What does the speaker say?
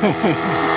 はい